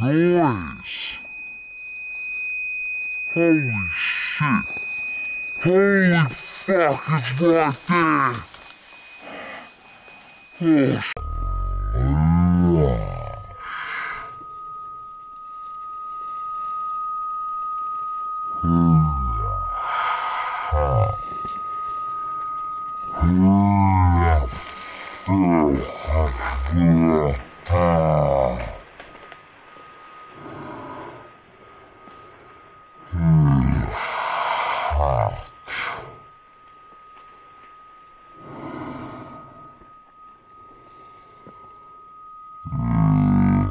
noise. Holy shit. Holy fuck, it's right there. Oh. Yeah. Wow. Mm-hmm.